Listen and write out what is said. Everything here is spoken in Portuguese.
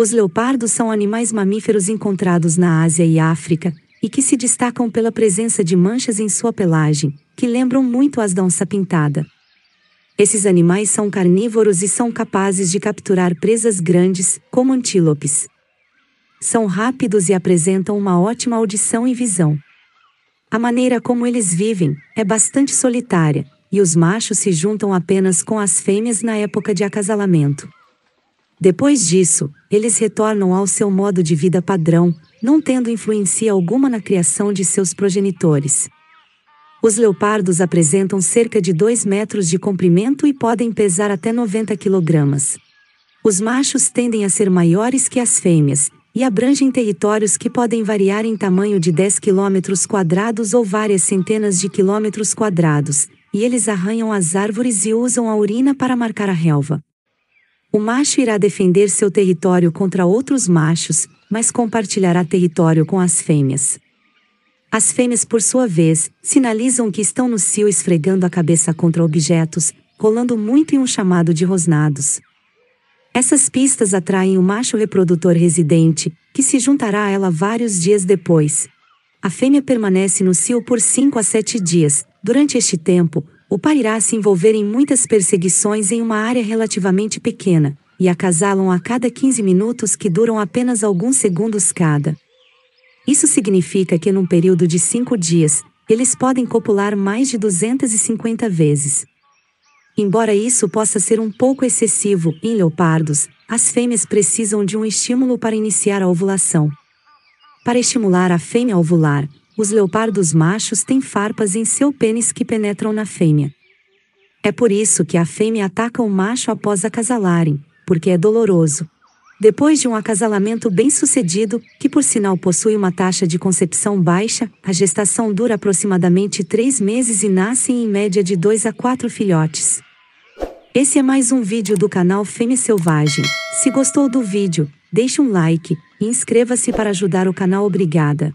Os leopardos são animais mamíferos encontrados na Ásia e África, e que se destacam pela presença de manchas em sua pelagem, que lembram muito as da onça pintada. Esses animais são carnívoros e são capazes de capturar presas grandes, como antílopes. São rápidos e apresentam uma ótima audição e visão. A maneira como eles vivem é bastante solitária, e os machos se juntam apenas com as fêmeas na época de acasalamento. Depois disso, eles retornam ao seu modo de vida padrão, não tendo influência alguma na criação de seus progenitores. Os leopardos apresentam cerca de 2 metros de comprimento e podem pesar até 90 quilogramas. Os machos tendem a ser maiores que as fêmeas, e abrangem territórios que podem variar em tamanho de 10 quilômetros quadrados ou várias centenas de quilômetros quadrados, e eles arranham as árvores e usam a urina para marcar a relva. O macho irá defender seu território contra outros machos, mas compartilhará território com as fêmeas. As fêmeas, por sua vez, sinalizam que estão no cio esfregando a cabeça contra objetos, rolando muito em um chamado de rosnados. Essas pistas atraem o macho reprodutor residente, que se juntará a ela vários dias depois. A fêmea permanece no cio por 5 a 7 dias. Durante este tempo, o par irá se envolver em muitas perseguições em uma área relativamente pequena, e acasalam a cada 15 minutos que duram apenas alguns segundos cada. Isso significa que num período de 5 dias, eles podem copular mais de 250 vezes. Embora isso possa ser um pouco excessivo em leopardos, as fêmeas precisam de um estímulo para iniciar a ovulação. Para estimular a fêmea a ovular, os leopardos machos têm farpas em seu pênis que penetram na fêmea. É por isso que a fêmea ataca o macho após acasalarem, porque é doloroso. Depois de um acasalamento bem-sucedido, que por sinal possui uma taxa de concepção baixa, a gestação dura aproximadamente três meses e nascem em média de dois a quatro filhotes. Esse é mais um vídeo do canal Fêmea Selvagem. Se gostou do vídeo, deixe um like e inscreva-se para ajudar o canal. Obrigada.